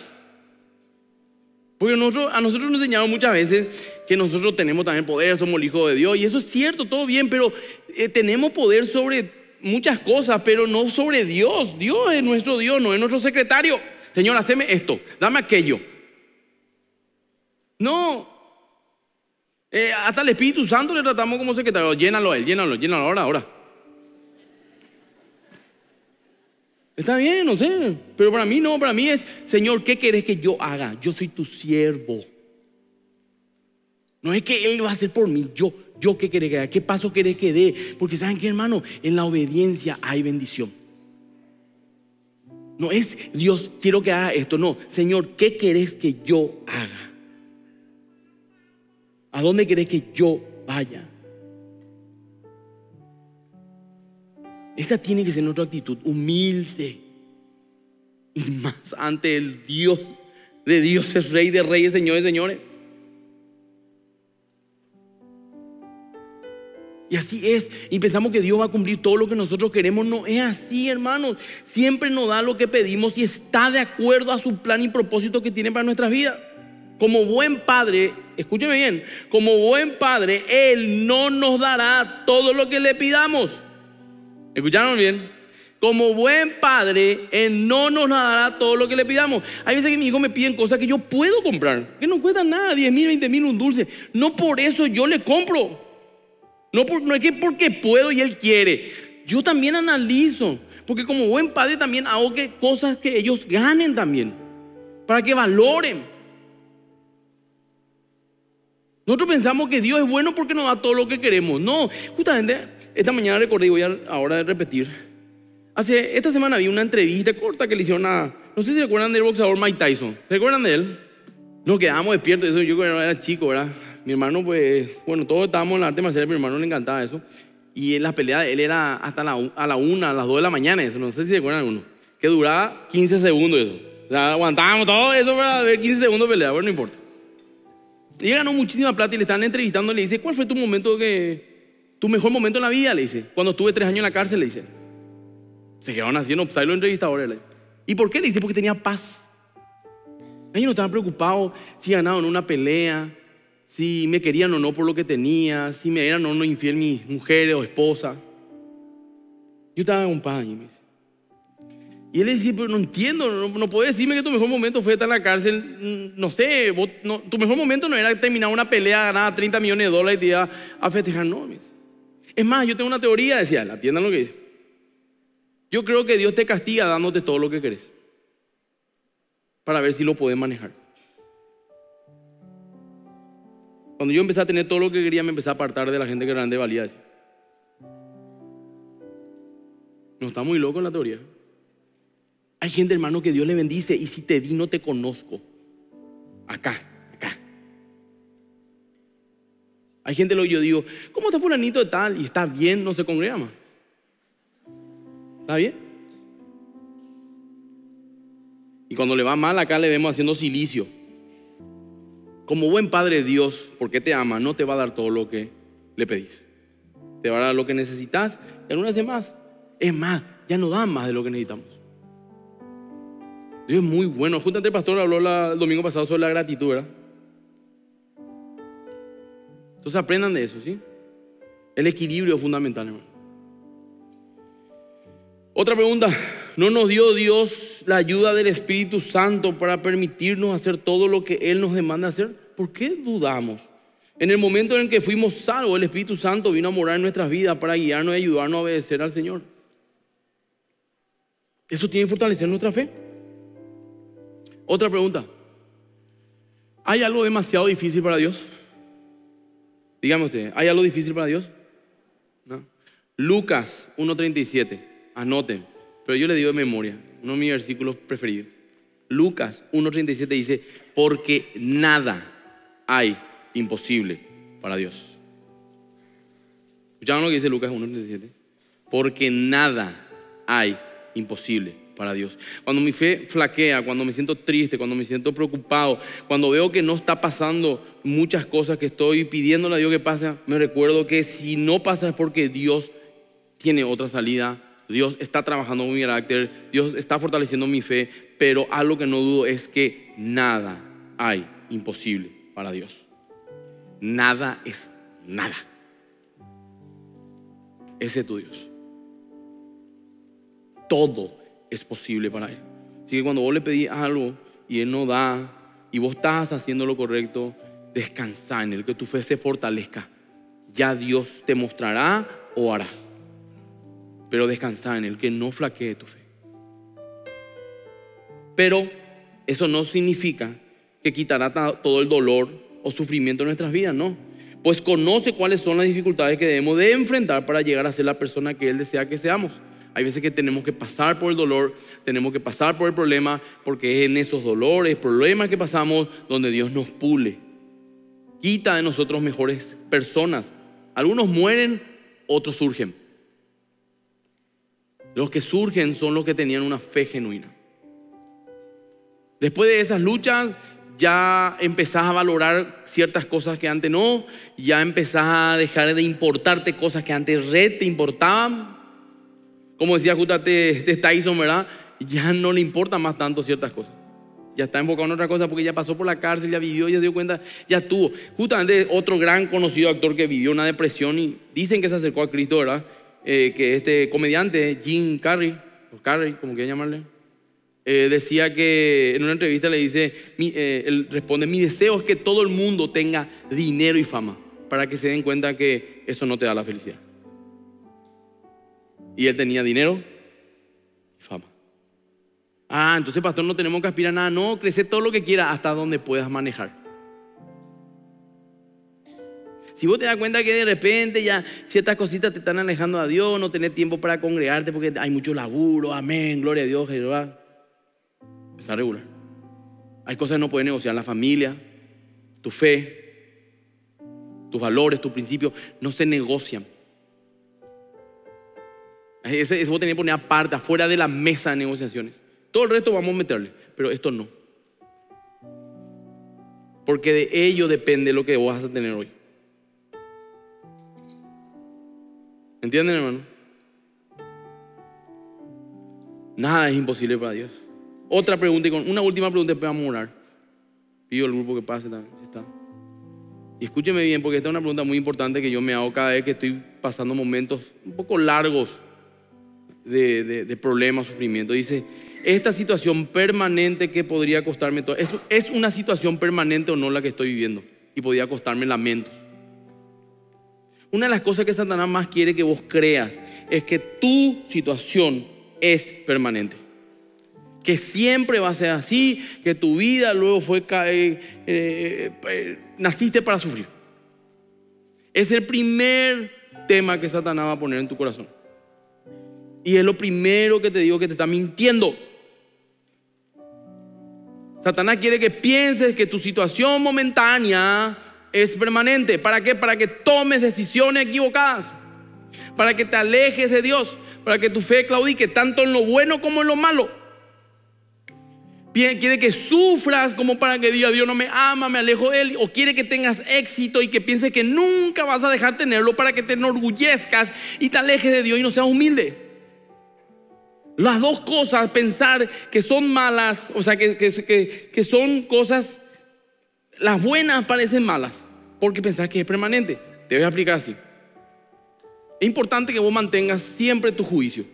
A: Porque a nosotros nos enseñaron muchas veces que nosotros tenemos también poder, somos el Hijo de Dios. Y eso es cierto, todo bien, pero eh, tenemos poder sobre muchas cosas, pero no sobre Dios. Dios es nuestro Dios, no es nuestro secretario. Señor, haceme esto, dame aquello. No. Eh, hasta el Espíritu Santo le tratamos como secretario. Llénalo a él, llénalo, llénalo ahora, ahora. Está bien, no sé. Pero para mí no, para mí es, Señor, ¿qué querés que yo haga? Yo soy tu siervo. No es que Él va a hacer por mí, yo, yo qué querés que haga, qué paso querés que dé. Porque saben qué, hermano, en la obediencia hay bendición. No es Dios, quiero que haga esto. No, Señor, ¿qué querés que yo haga? ¿A dónde querés que yo vaya? Esa tiene que ser nuestra actitud, humilde. Y más ante el Dios de dioses, rey de reyes, señores, señores. Y así es. Y pensamos que Dios va a cumplir todo lo que nosotros queremos. No es así, hermanos. Siempre nos da lo que pedimos y está de acuerdo a su plan y propósito que tiene para nuestras vidas. Como buen padre, escúcheme bien, como buen padre, Él no nos dará todo lo que le pidamos. ¿Escucharon bien? Como buen padre, Él no nos dará todo lo que le pidamos. Hay veces que mi hijo me piden cosas que yo puedo comprar, que no cuesta nada, 10 mil, 20 mil, un dulce. No por eso yo le compro. No, no es que porque puedo y Él quiere. Yo también analizo, porque como buen padre también hago que cosas que ellos ganen también, para que valoren. Nosotros pensamos que Dios es bueno porque nos da todo lo que queremos. No, justamente esta mañana recordé y voy a ahora repetir. Hace esta semana vi una entrevista corta que le hicieron a, no sé si recuerdan del boxeador Mike Tyson. ¿Se recuerdan de él? Nos quedamos despiertos, eso yo cuando era chico, ¿verdad? Mi hermano, pues, bueno, todos estábamos en la arte marcial, mi hermano le encantaba eso. Y en las peleas él era hasta la, a la una, a las dos de la mañana, eso, no sé si se acuerdan alguno. Que duraba 15 segundos eso. O sea, aguantábamos todo eso para ver 15 segundos de pelea, bueno, no importa. Y ganó muchísima plata y le están entrevistando. Le dice, ¿cuál fue tu momento que, tu mejor momento en la vida? Le dice, cuando estuve tres años en la cárcel, le dice. Se quedaron haciendo, ahí los entrevistadores. ¿Y por qué? Le dice, porque tenía paz. Ellos no estaban preocupados si ganaban una pelea, si me querían o no por lo que tenía, si me eran o no infiel mis mujeres o esposa. Yo estaba en paz y me dice. Y él le decía, pero no entiendo, no, puedes decirme que tu mejor momento fue estar en la cárcel. Mm, no sé, tu mejor momento no era terminar una pelea, ganar 30 millones de dólares y te iba a festejar. No, es más, yo tengo una teoría, decía atiendan lo que dice. Yo creo que Dios te castiga dándote todo lo que querés. Para ver si lo puedes manejar. Cuando yo empecé a tener todo lo que quería, me empecé a apartar de la gente que grande valía. No está muy loco en la teoría. Hay gente, hermano, que Dios le bendice y si te vi no te conozco. Acá, Hay gente lo yo digo, ¿cómo está fulanito de tal? Y está bien, no se congrega más. ¿Está bien? Y cuando le va mal acá le vemos haciendo silicio. Como buen padre Dios, porque te ama, no te va a dar todo lo que le pedís. Te va a dar lo que necesitas y algunas veces más. Es más, ya no da más de lo que necesitamos. Dios es muy bueno. Justamente el pastor habló el domingo pasado sobre la gratitud, ¿verdad? Entonces aprendan de eso, ¿sí? El equilibrio es fundamental, hermano. Otra pregunta. ¿No nos dio Dios la ayuda del Espíritu Santo para permitirnos hacer todo lo que Él nos demanda hacer? ¿Por qué dudamos? En el momento en que fuimos salvos, el Espíritu Santo vino a morar en nuestras vidas para guiarnos y ayudarnos a obedecer al Señor. Eso tiene que fortalecer nuestra fe. Otra pregunta. ¿Hay algo demasiado difícil para Dios? Dígame usted, ¿hay algo difícil para Dios? No. Lucas 1.37, anoten, pero yo le digo de memoria, uno de mis versículos preferidos. Lucas 1.37 dice, porque nada hay imposible para Dios. ¿Escucharon lo que dice Lucas 1.37? Porque nada hay imposible para Dios. Cuando mi fe flaquea, cuando me siento triste, cuando me siento preocupado, cuando veo que no está pasando muchas cosas que estoy pidiéndole a Dios que pase, me recuerdo que si no pasa es porque Dios tiene otra salida. Dios está trabajando con mi carácter, Dios está fortaleciendo mi fe, pero algo que no dudo es que nada hay imposible para Dios. Nada es nada. Ese es tu Dios. Todo es posible para Él. Así que cuando vos le pedís algo y Él no da, y vos estás haciendo lo correcto, Descansa en Él, que tu fe se fortalezca. Ya Dios te mostrará o hará. Pero descansa en Él, que no flaquee tu fe. Pero eso no significa que quitará todo el dolor o sufrimiento de nuestras vidas, no. Pues conoce cuáles son las dificultades que debemos de enfrentar para llegar a ser la persona que Él desea que seamos. Hay veces que tenemos que pasar por el dolor, tenemos que pasar por el problema, porque es en esos dolores, problemas que pasamos donde Dios nos pule. Quita de nosotros mejores personas. Algunos mueren, otros surgen. Los que surgen son los que tenían una fe genuina. Después de esas luchas, ya empezás a valorar ciertas cosas que antes no, ya empezás a dejar de importarte cosas que antes te importaban. Como decía justamente Tyson, ¿verdad? Ya no le importa más tanto ciertas cosas. Ya está enfocado en otra cosa porque ya pasó por la cárcel, ya vivió, ya se dio cuenta, ya estuvo. Justamente otro gran conocido actor que vivió una depresión y dicen que se acercó a Cristo, ¿verdad? Eh, que este comediante, Jim Carrey, o Carrey, como quieran llamarle, eh, decía que en una entrevista le dice, eh, él responde, mi deseo es que todo el mundo tenga dinero y fama, para que se den cuenta que eso no te da la felicidad. Y él tenía dinero y fama. Ah, entonces pastor, no tenemos que aspirar a nada. No, crece todo lo que quieras hasta donde puedas manejar. Si vos te das cuenta que de repente ya ciertas cositas te están alejando a Dios, no tenés tiempo para congregarte porque hay mucho laburo, amén, gloria a Dios, Jehová. A regular. Hay cosas que no puedes negociar, la familia, tu fe, tus valores, tus principios, no se negocian. Ese, ese vos tenés que poner aparte, afuera de la mesa de negociaciones. Todo el resto vamos a meterle, pero esto no. Porque de ello depende lo que vos vas a tener hoy. ¿Entienden, hermano? Nada es imposible para Dios. Otra pregunta, y con una última pregunta después vamos a orar. Pido al grupo que pase también. Y escúcheme bien, porque esta es una pregunta muy importante que yo me hago cada vez que estoy pasando momentos un poco largos de, de, problemas, sufrimiento. Dice, esta situación permanente que podría costarme todo, ¿es, ¿es una situación permanente o no la que estoy viviendo? Y podría costarme lamentos. Una de las cosas que Satanás más quiere que vos creas es que tu situación es permanente. Que siempre va a ser así, que tu vida luego fue, eh, eh, naciste para sufrir. Es el primer tema que Satanás va a poner en tu corazón. Y es lo primero que te digo que te está mintiendo. Satanás quiere que pienses que tu situación momentánea es permanente. ¿Para qué? Para que tomes decisiones equivocadas. Para que te alejes de Dios. Para que tu fe claudique tanto en lo bueno como en lo malo. Quiere que sufras como para que diga Dios no me ama, me alejo de Él. O quiere que tengas éxito y que pienses que nunca vas a dejar tenerlo para que te enorgullezcas y te alejes de Dios y no seas humilde. Las dos cosas, pensar que son malas, o sea, que, que, son cosas, las buenas parecen malas, porque pensás que es permanente. Te voy a explicar así. Es importante que vos mantengas siempre tu juicio.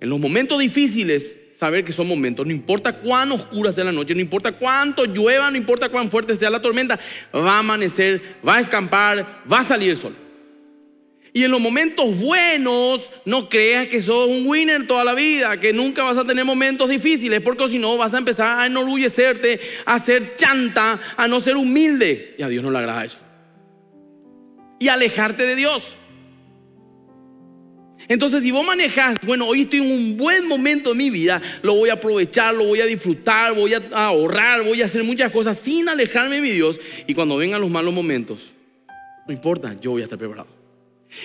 A: En los momentos difíciles, saber que son momentos, no importa cuán oscura sea la noche, no importa cuánto llueva, no importa cuán fuerte sea la tormenta, va a amanecer, va a escampar, va a salir el sol. Y en los momentos buenos, no creas que sos un winner toda la vida, que nunca vas a tener momentos difíciles, porque si no vas a empezar a enorgullecerte, a ser chanta, a no ser humilde. Y a Dios no le agrada eso. Y alejarte de Dios. Entonces, si vos manejas, bueno, hoy estoy en un buen momento de mi vida, lo voy a aprovechar, lo voy a disfrutar, voy a ahorrar, voy a hacer muchas cosas sin alejarme de mi Dios. Y cuando vengan los malos momentos, no importa, yo voy a estar preparado.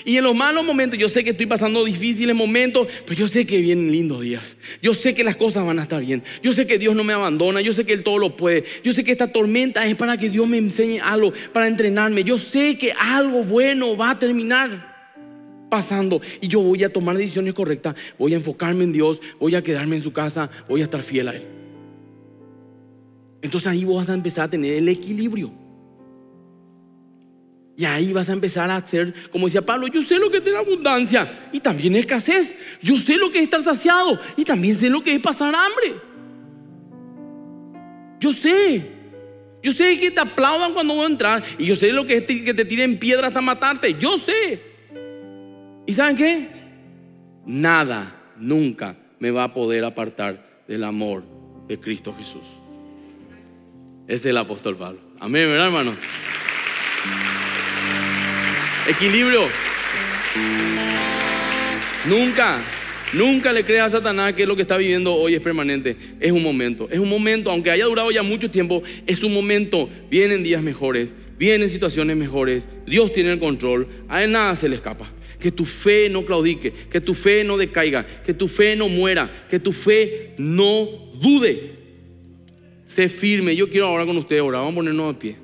A: Y en los malos momentos, yo sé que estoy pasando difíciles momentos, pero yo sé que vienen lindos días. Yo sé que las cosas van a estar bien. Yo sé que Dios no me abandona. Yo sé que Él todo lo puede. Yo sé que esta tormenta es para que Dios me enseñe algo, para entrenarme. Yo sé que algo bueno va a terminar pasando y yo voy a tomar decisiones correctas. Voy a enfocarme en Dios. Voy a quedarme en su casa. Voy a estar fiel a Él. Entonces ahí vas a empezar a tener el equilibrio. Y ahí vas a empezar a hacer, como decía Pablo, yo sé lo que es tener abundancia y también escasez. Yo sé lo que es estar saciado y también sé lo que es pasar hambre. Yo sé. Yo sé que te aplaudan cuando vos entras. Y yo sé lo que es que te tiren piedras hasta matarte. Yo sé. ¿Y saben qué? Nada, nunca me va a poder apartar del amor de Cristo Jesús. Es el apóstol Pablo. Amén, ¿verdad, hermano? Equilibrio. Nunca, nunca le creas a Satanás que lo que está viviendo hoy es permanente. Es un momento. Es un momento, aunque haya durado ya mucho tiempo, es un momento. Vienen días mejores, vienen situaciones mejores. Dios tiene el control. A él nada se le escapa. Que tu fe no claudique, que tu fe no decaiga, que tu fe no muera, que tu fe no dude. Sé firme. Yo quiero ahora con ustedes orar. Vamos a ponernos a pie.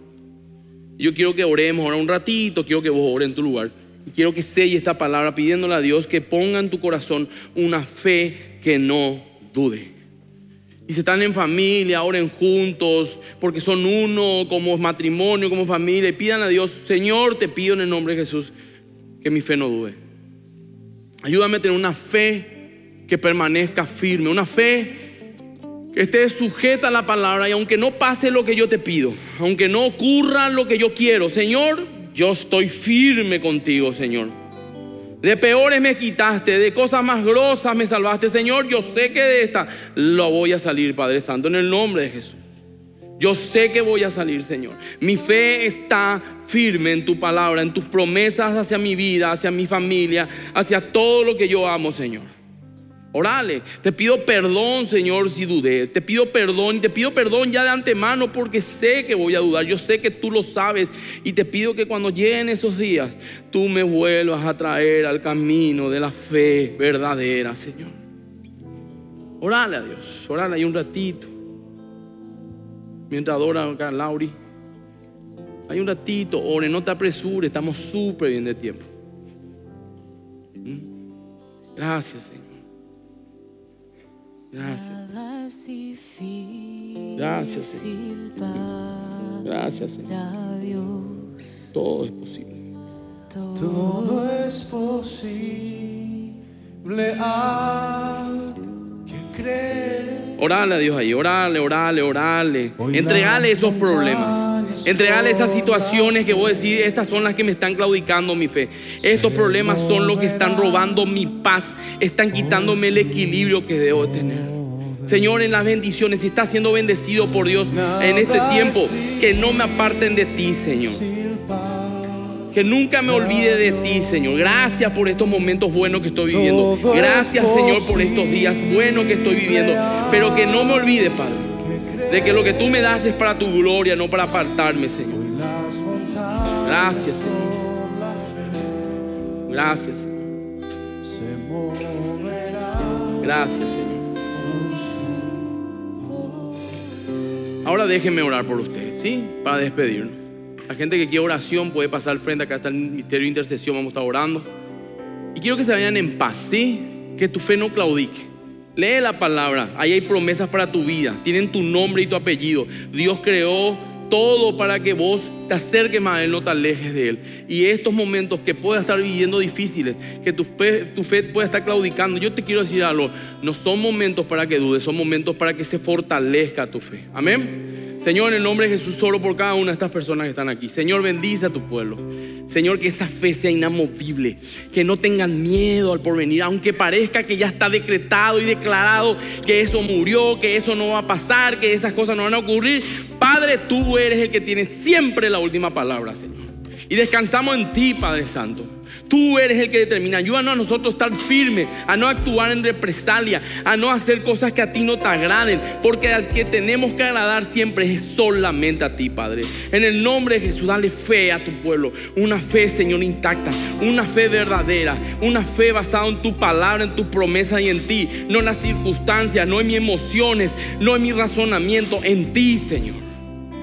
A: Yo quiero que oremos ahora un ratito. Quiero que vos ores en tu lugar. Y quiero que selle esta palabra pidiéndole a Dios que ponga en tu corazón una fe que no dude. Y si están en familia, oren juntos, porque son uno, como matrimonio, como familia, y pidan a Dios, Señor, te pido en el nombre de Jesús, que mi fe no dude. Ayúdame a tener una fe que permanezca firme, una fe que esté sujeta a la palabra y aunque no pase lo que yo te pido, aunque no ocurra lo que yo quiero, Señor, yo estoy firme contigo, Señor. De peores me quitaste, de cosas más grosas me salvaste, Señor. Yo sé que de esta lo voy a salir, Padre Santo, en el nombre de Jesús. Yo sé que voy a salir, Señor. Mi fe está firme en tu palabra, en tus promesas hacia mi vida, hacia mi familia, hacia todo lo que yo amo, Señor. Orale, te pido perdón, Señor, si dudé. Te pido perdón y te pido perdón ya de antemano porque sé que voy a dudar. Yo sé que tú lo sabes y te pido que cuando lleguen esos días, tú me vuelvas a traer al camino de la fe verdadera, Señor. Orale a Dios, orale ahí un ratito. Mientras adora acá Lauri. Hay un ratito, ore, no te apresures, estamos súper bien de tiempo. ¿Mm? Gracias, Señor. Gracias. Gracias, Señor. Gracias, Señor. Todo es posible.
B: Todo es posible.
A: Orale a Dios ahí, orale, orale, orale. Entregale esos problemas. Entregale esas situaciones que vos decís, estas son las que me están claudicando mi fe. Estos problemas son los que están robando mi paz, están quitándome el equilibrio que debo tener. Señor, en las bendiciones, si estás siendo bendecido por Dios en este tiempo, que no me aparten de ti, Señor. Que nunca me olvide de ti, Señor. Gracias por estos momentos buenos que estoy viviendo. Gracias, Señor, por estos días buenos que estoy viviendo. Pero que no me olvide, Padre, de que lo que tú me das es para tu gloria, no para apartarme, Señor. Gracias, Señor. Gracias, Señor. Gracias, Señor. Ahora déjenme orar por ustedes, ¿sí? Para despedirnos. La gente que quiere oración puede pasar al frente. Acá está el misterio de intercesión. Vamos a estar orando. Y quiero que se vayan en paz, ¿sí? Que tu fe no claudique. Lee la palabra. Ahí hay promesas para tu vida. Tienen tu nombre y tu apellido. Dios creó todo para que vos te acerques más a Él, no te alejes de Él. Y estos momentos que puedas estar viviendo difíciles, que tu fe, tu fe pueda estar claudicando, yo te quiero decir algo, no son momentos para que dudes, son momentos para que se fortalezca tu fe. Amén. Señor, en el nombre de Jesús, oro por cada una de estas personas que están aquí. Señor, bendice a tu pueblo. Señor, que esa fe sea inamovible. Que no tengan miedo al porvenir, aunque parezca que ya está decretado y declarado que eso murió, que eso no va a pasar, que esas cosas no van a ocurrir. Padre, tú eres el que tiene siempre la última palabra, Señor. Y descansamos en ti, Padre Santo. Tú eres el que determina. Ayúdanos a nosotros a estar firmes, a no actuar en represalia, a no hacer cosas que a ti no te agraden, porque al que tenemos que agradar siempre es solamente a ti, Padre. En el nombre de Jesús, dale fe a tu pueblo, una fe, Señor, intacta, una fe verdadera, una fe basada en tu palabra, en tu promesa y en ti, no en las circunstancias, no en mis emociones, no en mi razonamiento, en ti, Señor.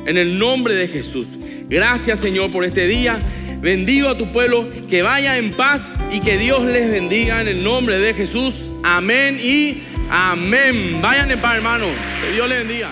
A: En el nombre de Jesús. Gracias, Señor, por este día. Bendigo a tu pueblo, que vaya en paz y que Dios les bendiga en el nombre de Jesús. Amén y amén. Vayan en paz, hermano. Que Dios les bendiga.